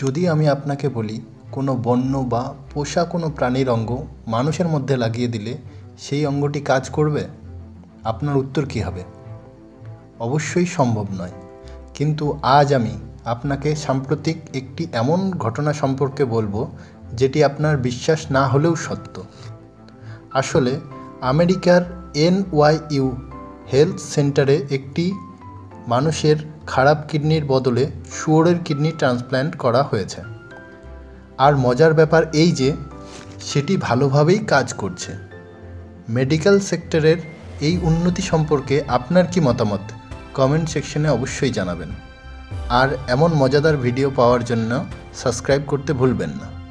যদি আমি আপনাকে বলি, কোনো বন্য বা পোষা কোনো প্রাণীর অঙ্গ মানুষের মধ্যে লাগিয়ে দিলে সেই অঙ্গটি কাজ করবে? আপনার উত্তর কী হবে? অবশ্যই সম্ভব নয়। কিন্তু আজ আমি আপনাকে সাম্প্রতিক একটি এমন ঘটনা সম্পর্কে বলব, যেটি আপনার বিশ্বাস না হলেও সত্য। আসলে আমেরিকার এনওয়াইইউ হেলথ সেন্টারে একটি মানুষের খারাপ কিডনির বদলে শুয়োরের কিডনি ট্রান্সপ্ল্যান্ট করা হয়েছে। আর মজার ব্যাপার এই যে, সেটি ভালোভাবেই কাজ করছে। মেডিকেল সেক্টরের এই উন্নতি সম্পর্কে আপনার কি মতামত? কমেন্ট সেকশনে অবশ্যই জানাবেন। আর এমন মজাদার ভিডিও পাওয়ার জন্য সাবস্ক্রাইব করতে ভুলবেন না।